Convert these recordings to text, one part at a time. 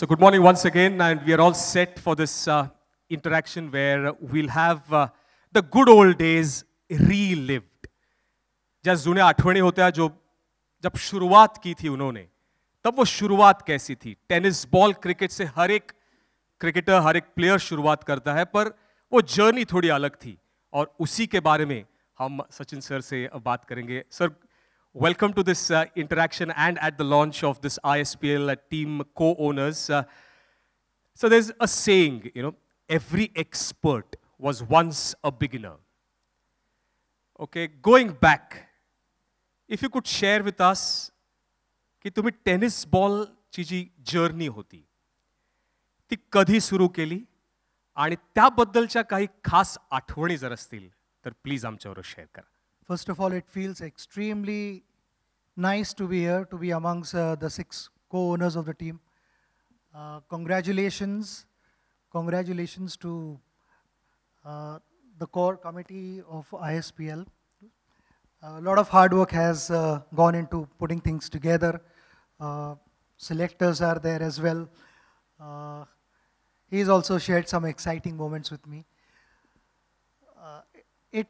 So, good morning once again, and we are all set for this uh, interaction where we'll have uh, the good old days relived. जैसे जुने आठवणी होते हैं जो जब शुरुआत की थी उन्होंने तब वो शुरुआत कैसी थी? टेनिस बॉल क्रिकेट से हर एक क्रिकेटर हर एक प्लेयर शुरुआत करता है पर वो जर्नी थोड़ी अलग थी। और उसी के बारे में हम सचिन सर से बात करेंगे। Sir Welcome to this uh, interaction and at the launch of this ISPL uh, team co-owners. Uh, so there's a saying, you know, every expert was once a beginner. Okay, going back, if you could share with us की तुम्ही tennis बॉलची जी journey होती ती कधी सुरू केली आणि त्याबद्दलच्या काही खास आठवणी जर असतील तर प्लीज आमच्यावर शेअर करा First of all, it feels extremely nice to be here, to be amongst uh, the six co-owners of the team. Uh, congratulations, congratulations to uh, the core committee of ISPL. A lot of hard work has uh, gone into putting things together. Uh, selectors are there as well. Uh, he's also shared some exciting moments with me. it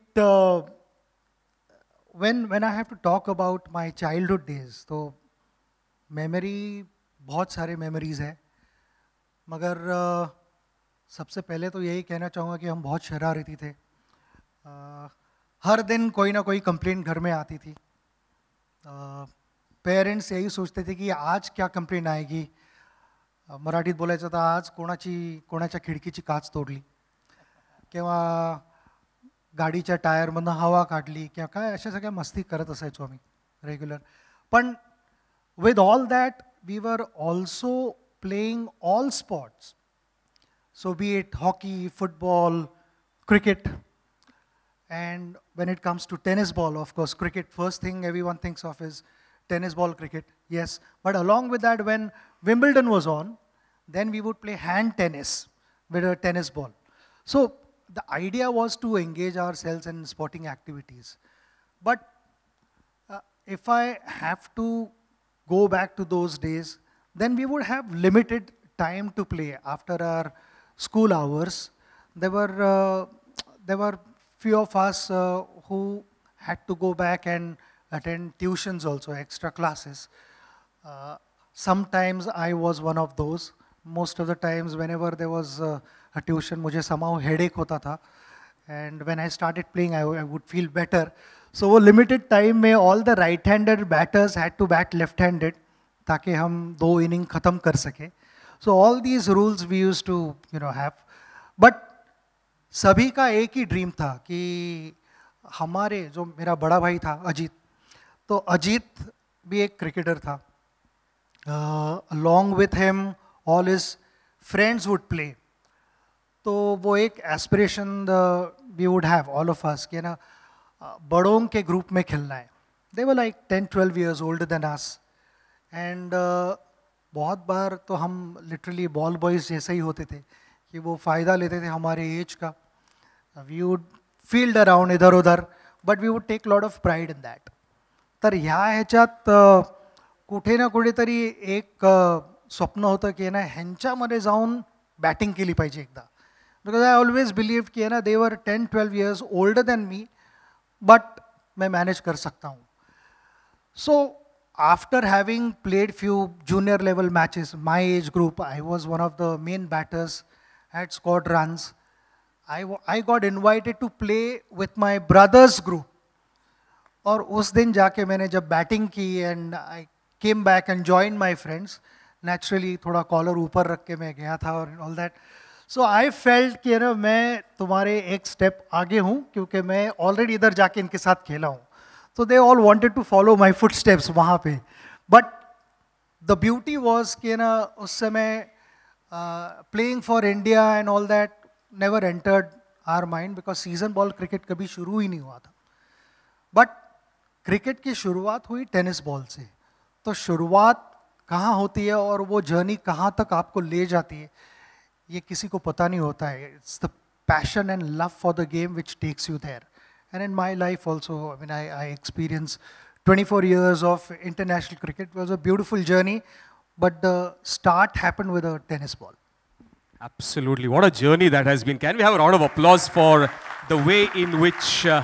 when when I have to talk about my childhood days, तो memory बहुत सारे memories है। मगर uh, सबसे पहले तो यही कहना चाहूँगा कि हम बहुत शरारती थे। uh, हर दिन कोई ना कोई कंप्लेंट घर में आती थी। पेरेंट्स uh, यही सोचते थे कि आज क्या कंप्लेंट आएगी। मराठीत बोलायचं तर आज कोणाची कोणाच्या खिडकीची काच तोडली। किंवा गाडीच्या टायरमधनं हवा काढली किंवा काय अशा सगळ्या मस्ती करत असायचो आम्ही रेग्युलर पण with all that we were also playing all sports so be it hockey football cricket. And when it comes to tennis ball, of course, cricket, first thing everyone thinks of is tennis ball cricket, yes. But along with that, when Wimbledon was on, then we would play hand tennis with a tennis ball. So the idea was to engage ourselves in sporting activities. But uh, if I have to go back to those days, then we would have limited time to play after our school hours. There were, uh, there were few of us uh, who had to go back and attend tuitions also, extra classes. Uh, sometimes I was one of those. Most of the times, whenever there was uh, tuition मुझे समाओ headache होता था। And when I started playing I I would feel better so वो limited time में all the right handed batters had to bat left handed ताकि हम दो inning ख़त्म कर सके। So all these rules we used to you know have but सभी का एक ही ड्रीम था कि हमारे जो मेरा बड़ा भाई था, अजीत तो अजीत भी एक क्रिकेटर था। Along with him all his friends would play तो वो एक aspiration we would have all of us कि ना बड़ों के ग्रुप में खेलना है। They were like ten twelve years old than us and बहुत बार तो हम लिटरली बॉल बॉयज़ जैसे ही होते थे कि वो फ़ायदा लेते थे हमारे एज का। वी वुड फ़ील्ड अराउंड इधर उधर but we would take lot of pride in that तर ह्या ह्याच्यात कुठे ना कुठेतरी एक स्वप्न होतं की ना, ह्यांच्यामध्ये जाऊन बॅटिंग केली पाहिजे एकदा। Because I always believed कि ना they were 10 12 years older than me but मैं manage कर सकता हूँ so after having played few junior level matches my age group I was one of the main batters had scored runs I, I got invited to play with my brother's group और उस दिन जाके मैंने जब batting की and I came back and join my friends naturally थोड़ा collar ऊपर रख के मैं गया था और all that so I felt कि ना मैं तुम्हारे एक स्टेप आगे हूँ, क्योंकि मैं ऑलरेडी इधर जाके इनके साथ खेला हूँ. तो they all wanted to follow my footsteps वहाँ पे। बट द ब्यूटी वॉज़ कि, ना, उस समय playing for India and all that never entered our mind because season ball cricket कभी शुरू ही नहीं हुआ था। बट क्रिकेट की शुरुआत हुई टेनिस बॉल से। तो शुरुआत कहाँ होती है और वो जर्नी कहाँ तक आपको ले जाती है? ये किसी को पता नहीं होता है it's the passion and love for the game which takes you there and in my life also I mean I I experience 24 years of international cricket. It was a beautiful journey. but the start happened with a tennis ball. Absolutely. What a journey that has been. Can we have a round of applause for the way in which uh,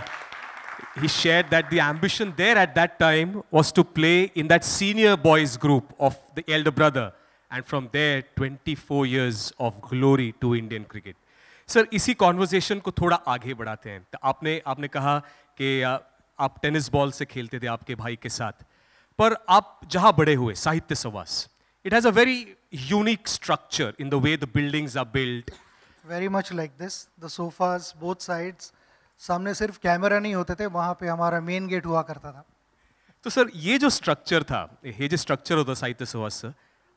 he shared that the ambition there at that time was to play in that senior boys group of the elder brother. And from there, 24 years of glory to Indian cricket. Sir इसी conversation को थोड़ा आगे बढ़ाते हैं तो आपने आपने कहा कि आप टेनिस बॉल से खेलते थे आपके भाई के साथ पर आप जहाँ बड़े हुए Sahitya Sahawas it has a very unique structure in the way the buildings are build Very much like this. The sofas, both sides. सामने सिर्फ़ कैमरा नहीं होते थे वहाँ पे हमारा मेन गेट हुआ करता था तो सर ये जो स्ट्रक्चर था हे जो स्ट्रक्चर होता Sahitya Sahawas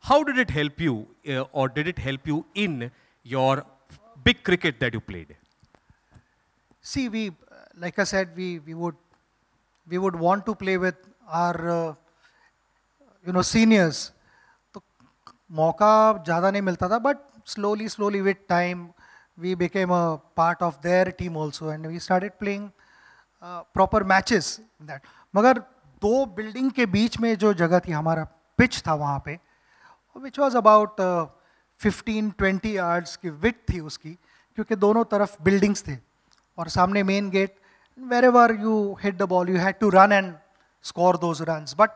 how did it help you और did it help you in your big cricket that you played? See, we, like I said, we, we would we would want to play with our uh, you know seniors. तो मौका ज़्यादा नहीं मिलता था but slowly slowly with time we became a part of their team also and we started playing uh, proper matches that मगर दो building के बीच में जो जगह थी हमारा पिच था वहाँ पे which was about fifteen twenty yards की विथ थी उसकी, क्योंकि दोनों तरफ़ बिल्डिंग्स थे। और सामने main gate wherever you hit the ball you had to run and score those run but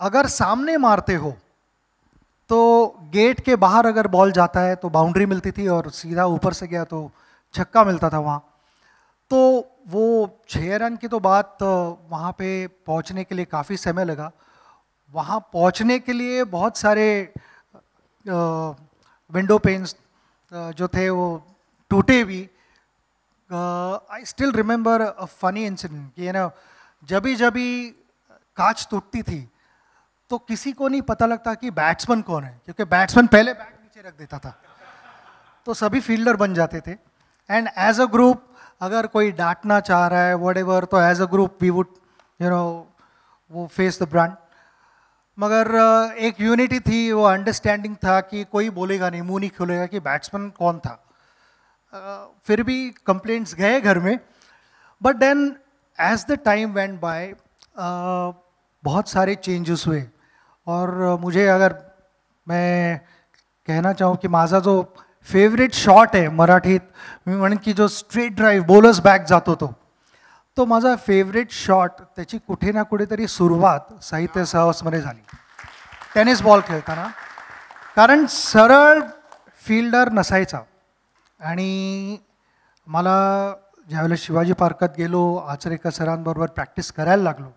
अगर सामने मारते हो तो गेट के बाहर अगर बॉल जाता है तो बाउंड्री मिलती थी और सीधा ऊपर से गया तो छक्का मिलता था वहाँ। तो वो छः रन की तो बात वहाँ पे पहुँचने के लिए काफ़ी समय लगा। वहाँ पहुँचने के लिए बहुत सारे विंडो पेन्स जो थे वो टूटे भी। I still remember a funny incident कि ना जब जब कांच टूटती थी तो किसी को नहीं पता लगता कि बैट्समैन कौन है, क्योंकि बैट्समैन पहले बैट नीचे रख देता था। तो सभी फील्डर बन जाते थे। एंड एज अ ग्रुप अगर कोई डांटना चाह रहा है वट एवर तो as a group we would you know वो फेस द ब्रांड मगर एक यूनिटी थी, वो अंडरस्टैंडिंग था कि कोई बोलेगा नहीं, मुँह नहीं खोलेगा कि बैट्समैन कौन था। फिर भी कंप्लेंट्स गए घर में। But then as the time went by बहुत सारे चेंजेस हुए। और मुझे अगर मैं कहना चाहूँ कि माझा जो फेवरेट शॉट आहे मराठीत मी म्हणेन की जो स्ट्रेट ड्राईव्ह बोलर्स बॅक जातो तो तो माझा फेवरेट शॉट त्याची कुठे ना कुठेतरी सुरुवात साहित्य सहवासमध्ये झाली. टेनिस बॉल खेळताना. कारण सरळ फिल्डर नसायचा. आणि मला ज्यावेळेला शिवाजी पार्कात गेलो, आचरेकर सरांबरोबर प्रॅक्टिस करायला लागलो,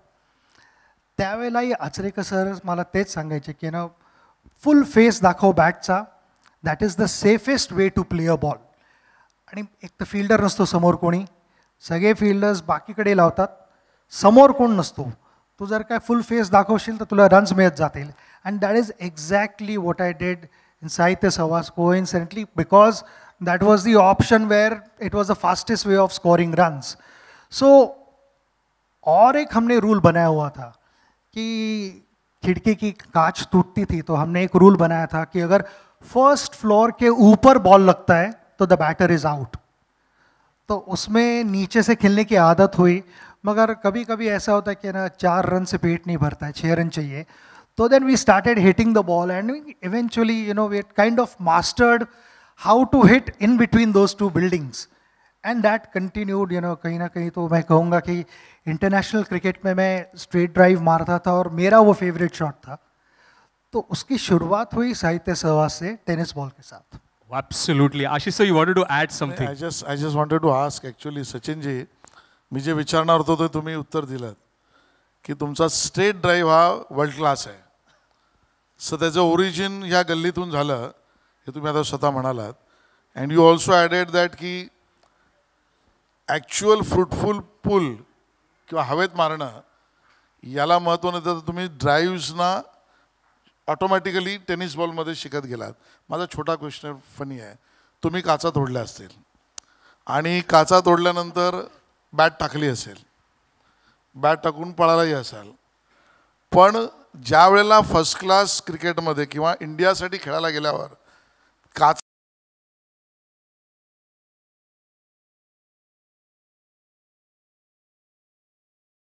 त्यावेळेलाही आचरेकर सर मला तेच सांगायचे की ना फुल फेस दाखव बॅटचा that is the safest way to play a ball आणि एक तर फिल्डर नसतो समोर कोणी. सगळे फिल्डर्स बाकीकडे लावतात. समोर कोण नसतो. तू जर काय फुल फेस दाखवशील तर तुला रन्स मिळत जातील. And that is exactly what I did in Sahitya Sahawas coincidentally because that was the option where it was the fastest way of scoring runs. So, और एक हमने रूल बनाया हुआ था कि खिड़की की कांच टूटती थी तो हमने एक रूल बनाया था कि अगर फ़र्स्ट फ्लोर के ऊपर बॉल लगता है तो द बैटर इज़ आउट तो उसमें नीचे से खेलने की आदत हुई, मगर कभी कभी ऐसा होता है कि ना, चार रन से पेट नहीं भरता है छः रन चाहिए। तो then we started hitting the ball and eventually you know we kind of mastered how to hit in between those two buildings and that continued you know कहीं ना कहीं तो मैं कहूँगा कि इंटरनेशनल क्रिकेट में मैं स्ट्रेट ड्राइव मारता था और मेरा वो फेवरेट शॉट था। तो उसकी शुरुआत हुई साहित्य सहवास से टेनिस बॉल के साथ। Absolutely. Ashish, sir, you wanted to add something. I just, I just wanted to ask actually, सचिनजी मी जे विचारणार होतो ते तुम्ही उत्तर दिलं की तुमचा स्टेट ड्राईव्ह हा वर्ल्ड क्लास आहे सो त्याचं ओरिजिन ह्या गल्लीतून झालं हे तुम्ही आता स्वतः म्हणालात and you also added that की ॲक्च्युअल फ्रुटफुल पूल किंवा हवेत मारणं याला महत्त्व नाही तर तुम्ही ड्राईव्हजना ऑटोमॅटिकली टेनिस बॉलमध्ये शिकत गेलात. माझा छोटा क्वेश्चन फनी आहे. तुम्ही काचा तोडल्या असतील. आणि काचा तोडल्यानंतर बॅट टाकली असेल. बॅट टाकून पळालाही असाल. पण ज्या वेळेला फर्स्ट क्लास क्रिकेटमध्ये किंवा इंडियासाठी खेळायला गेल्यावर काच